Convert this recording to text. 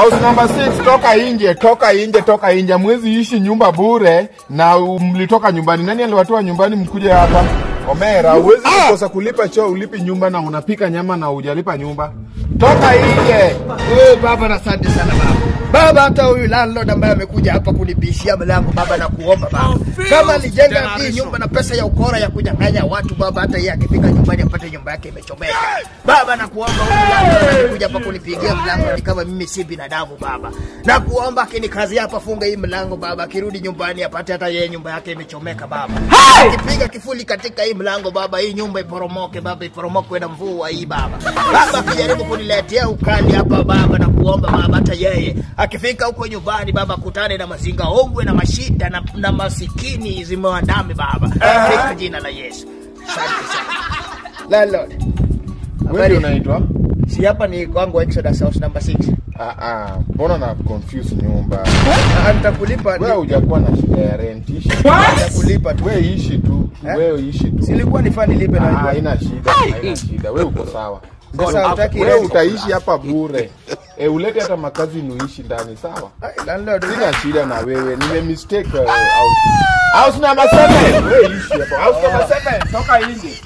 House number 6 toka inje toka inje toka inje Mwezi ishi nyumba bure na mlitoka nyumbani. Nani aliwatoa nyumbani mkuje hapa? Omera, uwezi kukosa kulipa choo, ulipi nyumba na unapika nyama na hujalipa nyumba. Toka inje. Wewe baba na asante sana baba. Baba, hata huyu landlord ambaye amekuja hapa kunibishia mlango baba, na kuomba baba, kama alijenga hii nyumba na pesa ya ukora ya kunyang'anya watu baba, hata yeye akifika nyumbani apate nyumba yake imechomeka. Baba, na kuomba huyu landlord amekuja hapa kunipigia mlango ni kama mimi si binadamu baba, na kuomba akinikazi hapa funge hii mlango baba, akirudi nyumbani apate hata yeye nyumba yake imechomeka baba, akipiga kifuli katika hii mlango baba, hii nyumba iporomoke baba, iporomoke na mvua hii baba, baba akijaribu kuniletea ukali hapa baba, na kuomba baba, hata yeye akifika huko nyumbani baba, kutane na mazinga ombwe na mashida na, na masikini zimewandame baba, katika jina la Yesu. Asante sana landlord. Wewe unaitwa? Si hapa ni kwangu Exodus house number 6. Ah ah, mbona na confuse nyumba? Ah, Nitakulipa Wewe hujakuwa na shida ya rent. Nitakulipa tu. Wewe ishi tu. Eh? Wewe ishi tu. Silikuwa nifaa nilipe Ah, na haina shida, haina shida. Wewe uko sawa. Sasa Wewe utaishi hapa bure. E, ulete hata makazi nuishi ndani, sawa? Sina shida na wewe, nime mistake uh, house. House number 7. Wewe ishi hapo. House number 7, toka nje.